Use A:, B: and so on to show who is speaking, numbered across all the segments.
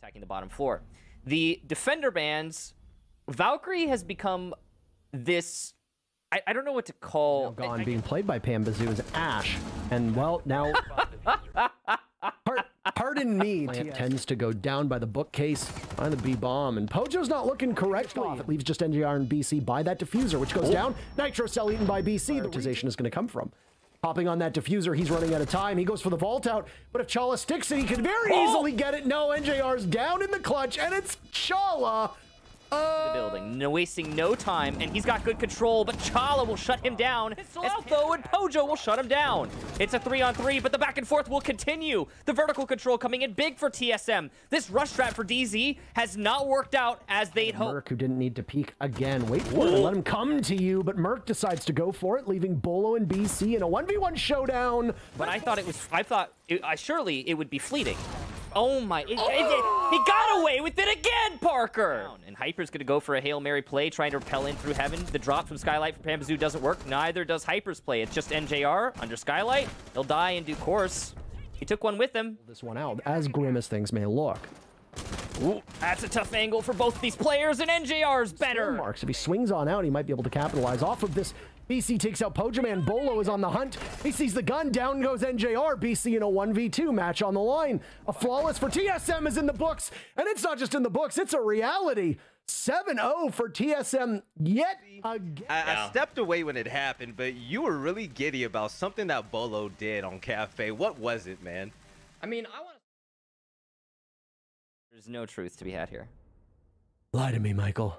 A: attacking the bottom floor. The defender bans, Valkyrie has become this. I, I don't know what to call.
B: Gone being played by Panbazou is Ash. And well, now. Pardon me. Plant tends to go down by the bookcase by the B bomb. And Pojo's not looking correctly. Off. It leaves just NJR and BC by that diffuser, which goes oh. down. Nitro cell eaten by BC. The prioritization is going to come from. Hopping on that diffuser, he's running out of time. He goes for the vault out, but if Chala sticks it, he can very oh! easily get it. No, NJR's down in the clutch, and it's Chala
A: the building, oh. no wasting no time, and he's got good control, but Chala will shut him down. As though and Pojo will shut him down. It's a three on three, but the back and forth will continue. The vertical control coming in big for TSM. This rush trap for DZ has not worked out as they'd hoped.
B: Merc, who didn't need to peek again. Wait for it, let him come to you, but Merc decides to go for it, leaving Beaulo and BC in a 1v1 showdown.
A: But I thought it was, I thought, it, I surely it would be fleeting. Oh my, it, it, it, he got away with it again, Parker! And Hyper's gonna go for a Hail Mary play, trying to repel in through heaven. The drop from Skylight for Panbazou doesn't work. Neither does Hyper's play. It's just NJR under Skylight. He'll die in due course. He took one with him.
B: This one out, as grim as things may look.
A: Ooh, that's a tough angle for both these players, and NJR's better.
B: Marks. If he swings on out, he might be able to capitalize off of this. BC takes out Pojoman. Beaulo is on the hunt. He sees the gun. Down goes NJR. BC in a 1v2 match on the line. A flawless for TSM is in the books. And it's not just in the books, it's a reality. 7-0 for TSM yet again.
C: I, I, stepped away when it happened, but you were really giddy about something that Beaulo did on Cafe. What was it, man?
A: I mean, I want there's no truth to be had here.
B: Lie to me, Michael.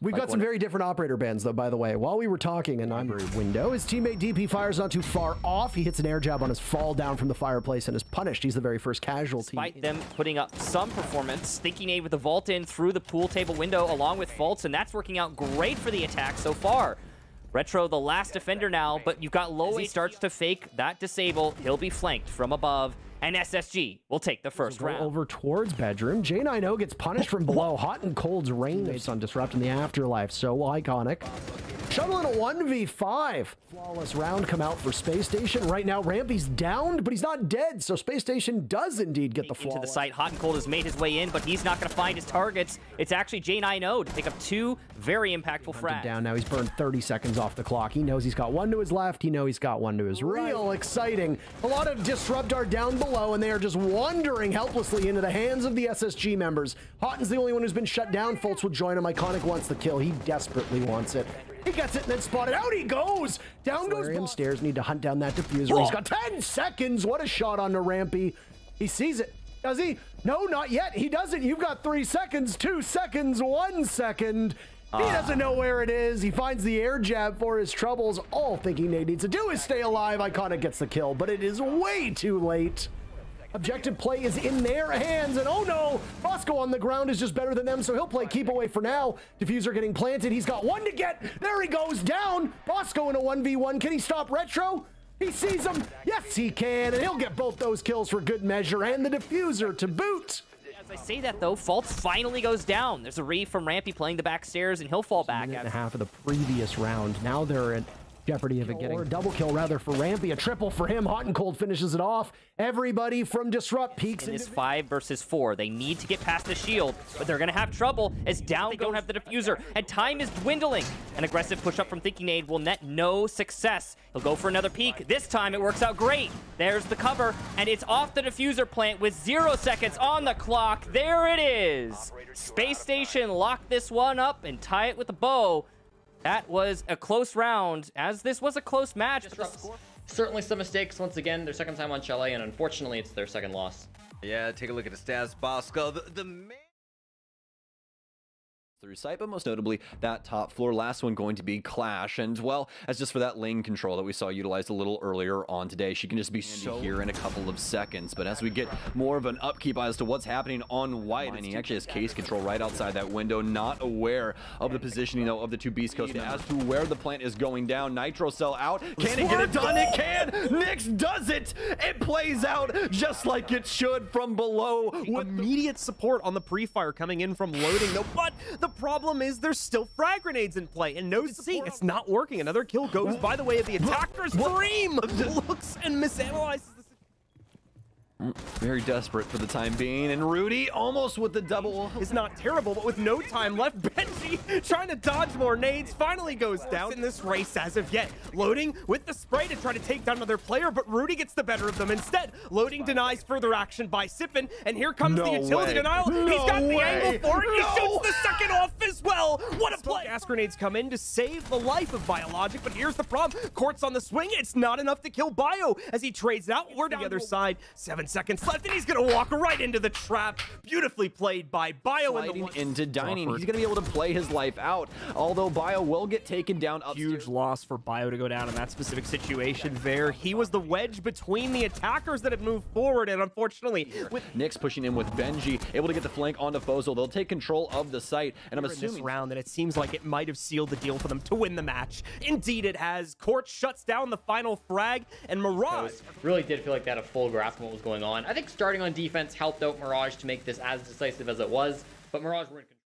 B: We've like got some very different operator bands, though, by the way. While we were talking in Ivory mm. window, his teammate DP fires not too far off. He hits an air jab on his fall down from the fireplace and is punished. He's the very first casualty.
A: Despite them putting up some performance, Thinking Aid with the vault in through the pool table window along with Faults, and that's working out great for the attack so far. Retro, the last defender now, but you've got Low. He starts to fake that disable. He'll be flanked from above and SSG will take the first round.
B: Over towards bedroom. J9O gets punished from below. Hot and Cold's rain based on disrupting the afterlife. So iconic. Shuttle in a 1v5. Flawless round come out for Space Station. Right now, Rampy's downed, but he's not dead, so Space Station does indeed get the flawless.
A: Into the site, Hot and Cold has made his way in, but he's not going to find his targets. It's actually J9O to pick up two very impactful frags.
B: Down now, he's burned 30 seconds off the clock. He knows he's got one to his left. He knows he's got one to his right. Real exciting. A lot of Disrupt are down below, and they are just wandering helplessly into the hands of the SSG members. Hotten's the only one who's been shut down. Fultz will join him. Iconic wants the kill. He desperately wants it. He gets it and then spotted. Out he goes. Down goes Stairs need to hunt down that diffuser. Whoa. He's got 10 seconds. What a shot on the Rampy. He sees it. Does he? No, not yet. He doesn't. You've got three seconds, two seconds, one second. He uh. doesn't know where it is. He finds the air jab for his troubles. All thinking Nate needs to do is stay alive. Iconic gets the kill, but it is way too late. Objective play is in their hands, and oh no, Bosco on the ground is just better than them, so he'll play keep away for now. Diffuser getting planted. He's got one to get. There he goes down. Bosco in a 1v1. Can he stop Retro? He sees him. Yes, he can, and he'll get both those kills for good measure, and the diffuser to boot.
A: As I say that, though, Faults finally goes down. There's a re from Rampy playing the back stairs, and he'll fall back.
B: And a half of the previous round. Now they're at jeopardy of it getting or double kill rather for Rampy. A triple for him. Hot and Cold finishes it off. Everybody from Disrupt peaks
A: in this five versus four. They need to get past the shield, but they're gonna have trouble as down they don't have the diffuser, and time is dwindling. An aggressive push up from Thinking Aid will net no success. He'll go for another peek. This time it works out great. There's the cover, and it's off the diffuser plant with zero seconds on the clock. There it is. Space Station lock this one up and tie it with a bow. That was a close round, as this was a close match.
D: Certainly some mistakes once again. Their second time on Chalet, and unfortunately, it's their second loss.
C: Yeah, take a look at the stats, Bosco. The, the
E: through sight, but most notably that top floor. Last one going to be Clash, and well, as just for that lane control that we saw utilized a little earlier on today, she can just be so here in a couple of seconds. But as we get more of an upkeep as to what's happening on white, and he actually has case control right outside that window, not aware of the positioning though of the two Beast Coast as to where the plant is going down. Nitro Cell out. Can it get it done? It can. Nyx does it. It plays out just like it should from below.
F: With immediate support on the pre-fire coming in from loading though, but the the problem is there's still frag grenades in play, and no see, it's not working. Another kill goes by the way of the attackers. Dream looks and misanalyzes
E: Very desperate for the time being, and Rudy almost with the double.
F: is not terrible, but with no time left, Benji trying to dodge more nades finally goes down in this race as of yet. Loading with the spray to try to take down another player, but Rudy gets the better of them instead. Loading denies further action by Sippin, and here comes
B: No
F: the utility
B: way.
F: denial.
B: No
F: He's got the angle for it. He
B: No.
F: shoots the second off as well. What a play! Gas grenades come in to save the life of Biologic, but here's the problem. Court's on the swing. It's not enough to kill Bio as he trades it out. We're down the other side. Seven seconds left, and he's gonna walk right into the trap. Beautifully played by Bio in the
E: Sliding
F: one.
E: into dining.
F: awkward.
E: He's going to be able to play his life out, although Bio will get taken down upstairs.
F: Huge loss for Bio to go down in that specific situation there. He was the wedge between the attackers that had moved forward, and unfortunately, with
E: Nyx pushing in with Benji, able to get the flank onto Fozo. They'll take control of the site, and I'm
F: in this
E: assuming
F: round that it seems like it might have sealed the deal for them to win the match. Indeed, it has. Court shuts down the final frag, and Mirage.
D: Really did feel like they had a full grasp on what was going on. I think starting on defense helped out Mirage to make this as decisive as it was, but Mirage were in control.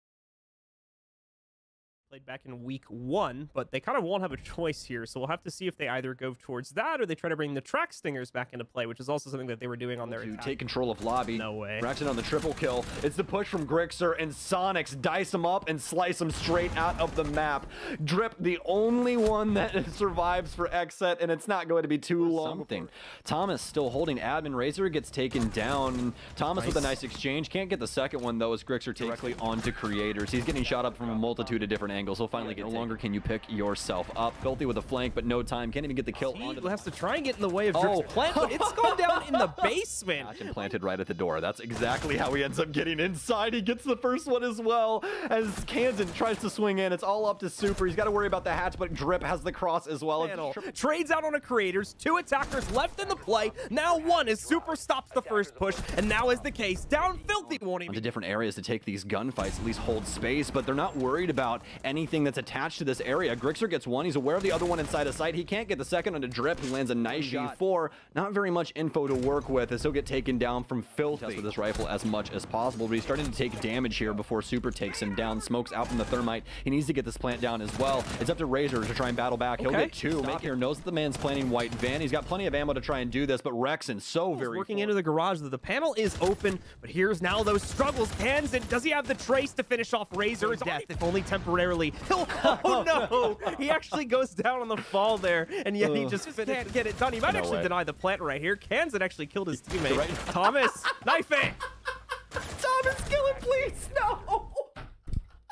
F: Played back in week one, but they kind of won't have a choice here. So we'll have to see if they either go towards that or they try to bring the track stingers back into play, which is also something that they were doing on their
E: to take control of lobby.
F: No way.
E: Braxton on the triple kill. It's the push from Grixer and Soniqs dice him up and slice him straight out of the map. Drip, the only one that survives for Xset, and it's not going to be too long. Something. Thomas still holding admin. Razor gets taken down. And Thomas with a nice exchange. Can't get the second one though as Grixer takes directly onto creators. He's getting shot up from a multitude of different angles. He'll finally get no longer can you pick yourself up. Filthy with a flank, but no time. Can't even get the kill
F: He
E: onto the
F: has to try and get in the way of Drip's
E: Oh.
F: plant, but it's gone down in the basement.
E: Patch and planted right at the door. That's exactly how he ends up getting inside. He gets the first one as well as Kansan tries to swing in. It's all up to Super. He's got to worry about the hatch, but Drip has the cross as well.
F: Panel. Trades out on a creators, two attackers left in the play. Now one as Super stops the first push, and now is the case. Down Filthy won't even
E: Onto different areas to take these gunfights, at least hold space, but they're not worried about anything that's attached to this area. Grixer gets one. He's aware of the other one inside of sight. He can't get the second onto Drip. He lands a nice G4. Not very much info to work with as he'll get taken down from Filthy. Test with this rifle as much as possible, but he's starting to take damage here before Super takes him down. Smokes out from the Thermite. He needs to get this plant down as well. It's up to Razor to try and battle back. He'll
F: Okay.
E: get two. Make here knows that the man's planning White Van. He's got plenty of ammo to try and do this, but Rexon so very
F: working
E: forward.
F: into the garage. The panel is open, but here's now those struggles. Kansan, does he have the trace to finish off Razor? Death, if only temporarily. He'll, oh, oh no! He actually goes down on the fall there, and yet he just can't get it done. He might
E: No
F: actually
E: way.
F: deny the plant right here. Kansan actually killed his teammate.
E: Right.
F: Thomas, knife it!
E: Thomas, kill him, please! No!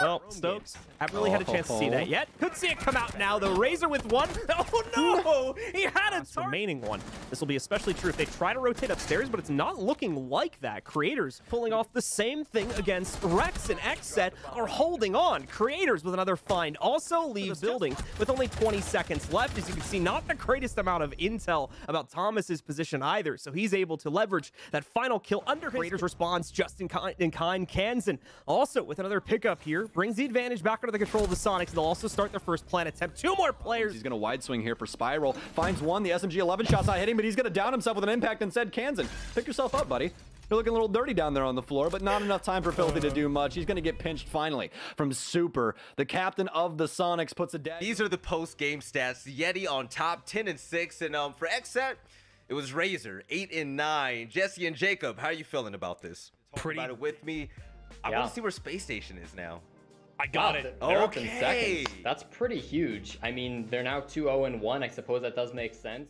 F: Well, Stokes, haven't really had a chance to see that oh. yet. Could see it come out now. The Razor with one. Oh no! He had a remaining one. This will be especially true if they try to rotate upstairs, but it's not looking like that. Creators pulling off the same thing against Rex and Xset are holding on. Creators with another find also leaves building with only 20 seconds left. As you can see, not the greatest amount of intel about Thomas's position either, so he's able to leverage that final kill under Creators response just in kind. In kind, Kansan also with another pickup here brings the advantage back under the control of the Soniqs. They'll also start their first plan attempt. Two more players.
E: He's going to wide swing here for Spiral. Finds one. The SMG 11 shot's not hitting, but he's going to down himself with an impact and said, Kansan, pick yourself up, buddy. You're looking a little dirty down there on the floor, but not enough time for Filthy to do much. He's going to get pinched finally from Super. The captain of the Soniqs puts a dagger.
C: These are the post-game stats. Yeti on top, 10 and 6, and um for Xset, it was Razor, 8 and 9. Jesse and Jacob, how are you feeling about this? Talk
A: Pretty-
C: about it with me. I
D: Yeah.
C: want to see where Space Station is now.
A: I got
D: Wow,
A: it.
D: They're oh, up
C: Okay.
D: seconds. That's pretty huge. I mean, they're now 2-0 and 1. I suppose that does make sense.